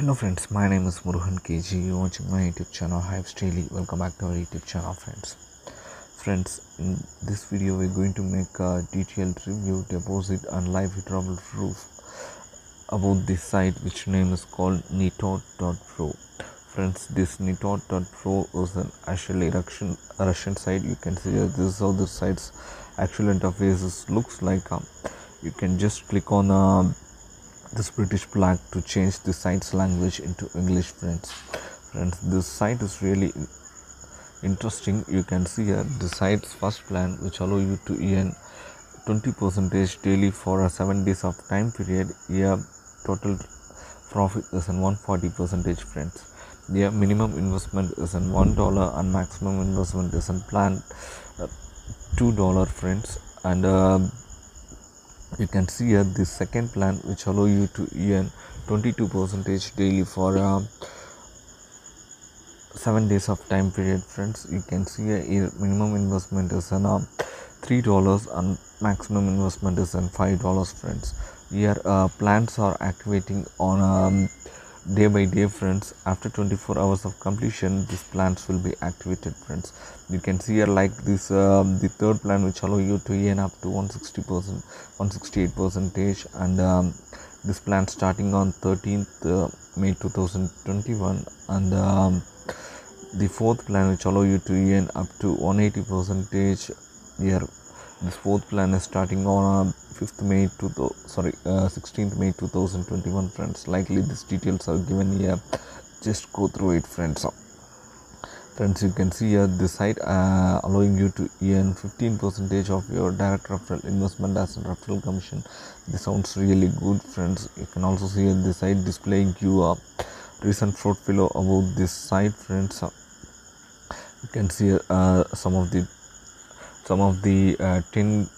Hello friends, my name is Muruhan KG. You're watching my YouTube channel Hyips Daily. Welcome back to our YouTube channel, friends. Friends, in this video, we're going to make a detailed review, deposit, and live withdrawal proof about this site, which name is called Nitot.pro. Friends, this Nitot.pro is an actually Russian Russian site. You can see that this is how the site's actual interface looks like. Um, you can just click on um, this British flag to change the site's language into English friends. Friends, this site is really interesting. You can see here the site's first plan which allow you to earn 20 percentage daily for a 7 days of time period. Here total profit is in 140 percentage friends. Here minimum investment is in one dollar and maximum investment is in plan uh, two dollar friends and uh, you can see here the second plan which allow you to earn 22 percentage daily for uh, seven days of time period friends. You can see here minimum investment is in uh, three dollars and maximum investment is in five dollars friends. Here uh, plans are activating on um, day by day friends. After 24 hours of completion these plans will be activated friends. You can see here like this um, the third plan which allow you to earn up to 160 percent 168 percentage and um, this plan starting on 13th uh, may 2021 and um, the fourth plan which allow you to earn up to 180 percentage here this fourth plan is starting on uh, 5th may to sorry uh, 16th may 2021 friends. Likely these details are given here. Just go through it friends. Friends you can see here this site uh, allowing you to earn 15 percentage of your direct referral investment as a referral commission. This sounds really good friends. You can also see here the site displaying you a recent portfolio about this site friends. You can see uh, some of the some of the uh, 10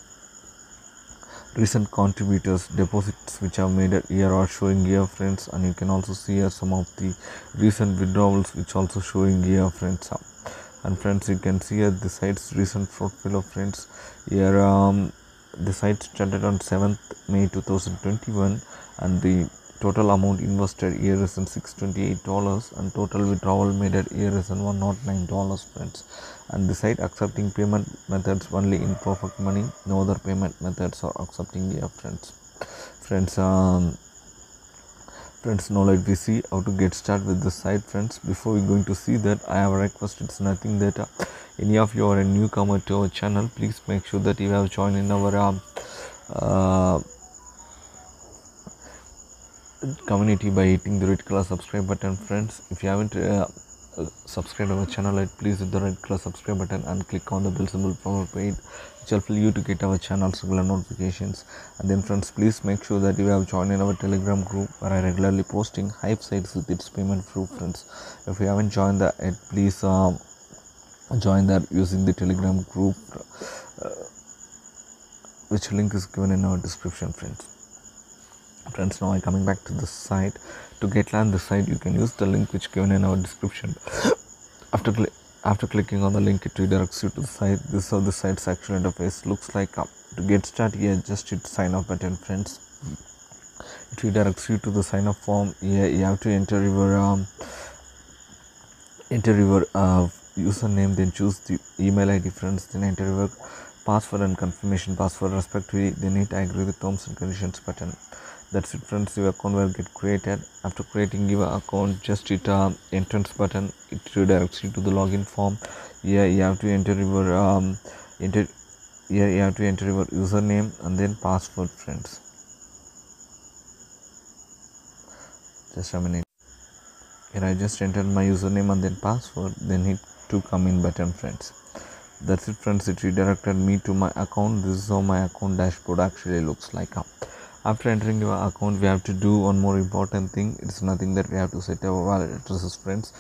recent contributors deposits which are made here are showing here friends and you can also see here some of the recent withdrawals which also showing here friends and friends you can see here the site's recent portfolio friends here um, the site started on 7th may 2021 and the total amount invested here is in 628 dollars and total withdrawal made at here is in 109 dollars friends. And the site accepting payment methods only in perfect money no other payment methods are accepting here friends. Friends um friends now let we see how to get started with the site friends. Before we going to see that i have a request it's nothing that uh, any of you are a newcomer to our channel please make sure that you have joined in our uh, uh, community by hitting the red color subscribe button friends. If you haven't uh, subscribed our channel yet, please hit the red color subscribe button and click on the bell symbol for paid which will help you to get our channel's regular notifications. And then friends please make sure that you have joined in our telegram group where i regularly posting HYIP sites with its payment proof friends. If you haven't joined that please um, join that using the telegram group uh, which link is given in our description friends friends now i'm coming back to the site. To get land the site you can use the link which given in our description. After after clicking on the link it redirects you to the site. This is how the site's actual interface looks like uh, to get started here just hit sign up button friends. It redirects you to the sign up form. Here you have to enter your um, enter your uh, username then choose the email id friends then enter your password and confirmation password respectively. Then hit I agree with terms and conditions button that's it friends your account will get created. After creating your account just hit uh, entrance button. It redirects you to the login form. Here you have to enter your um, enter here you have to enter your username and then password friends. Just a minute. Here i just entered my username and then password then hit to come in button friends. That's it friends. It redirected me to my account. This is how my account dashboard actually looks like after entering your account we have to do one more important thing. It's nothing that we have to set our wallet addresses friends.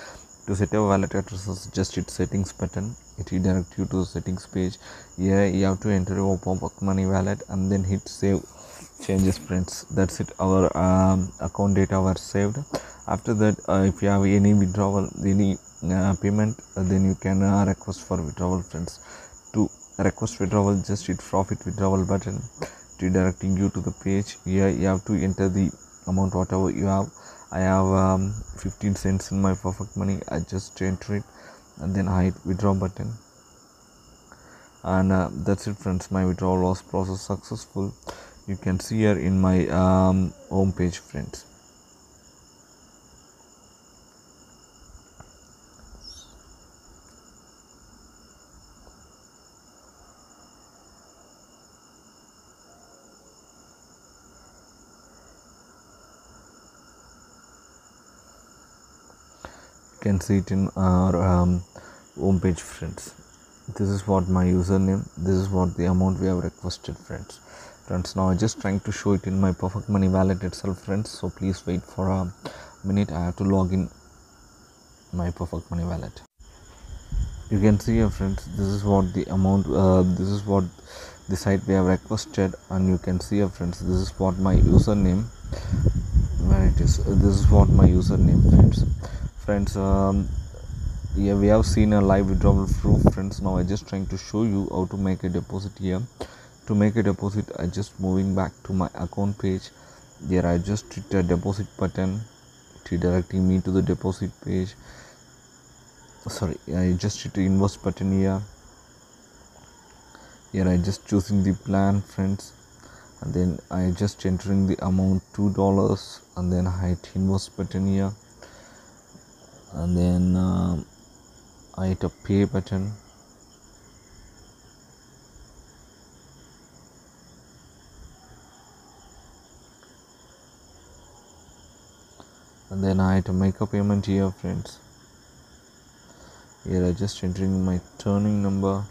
To set our wallet addresses just hit settings button. It redirects you to the settings page. Here you have to enter your pop money wallet and then hit save. Changes friends. That's it. Our um, account data were saved. After that uh, if you have any withdrawal any uh, payment uh, then you can uh, request for withdrawal friends. To request withdrawal just hit profit withdrawal button redirecting you to the page. Here you have to enter the amount whatever you have. I have um, 15 cents in my perfect money. I just enter it and then i withdraw button. And uh, that's it friends. My withdrawal was process successful. You can see here in my um, home page friends can see it in our um, home page friends. This is what my username this is what the amount we have requested friends. Friends now i just trying to show it in my perfect money wallet itself friends. So please wait for a minute. I have to log in my perfect money wallet. You can see here friends this is what the amount uh, this is what the site we have requested. And you can see here friends this is what my username where it is. This is what my username friends friends um, yeah we have seen a live withdrawal proof friends. Now i just trying to show you how to make a deposit here. To make a deposit i just moving back to my account page. Here i just hit a deposit button. To directing me to the deposit page. Sorry i just hit the invest button here. Here i just choosing the plan friends. And then i just entering the amount two dollars. And then i hit invest button here and then um, I hit a pay button. And then I hit to make a payment here friends. Here I just entering my turning number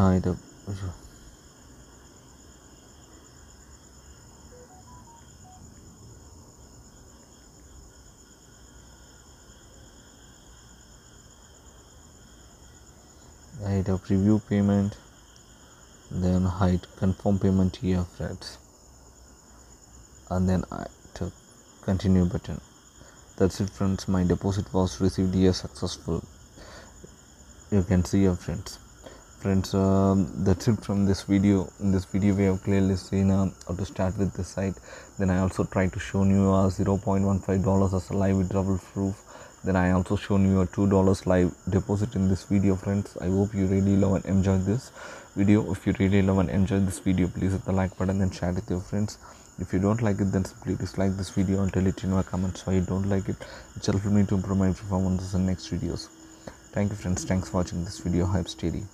I hit a preview payment then hide confirm payment here friends. And then I hit continue button. That's it friends. My deposit was received here successful. You can see your friends friends um, that's it from this video in this video we have clearly seen uh, how to start with the site. Then i also try to show you uh, 0.15 dollars as a live withdrawal proof. Then i also shown you a two dollars live deposit in this video friends. I hope you really love and enjoy this video. If you really love and enjoy this video please hit the like button and share it with your friends. If you don't like it then simply dislike this video and tell it in your comments why you don't like it. It helps me to improve my performance in next videos. Thank you friends. Thanks for watching this video. Hyips Daily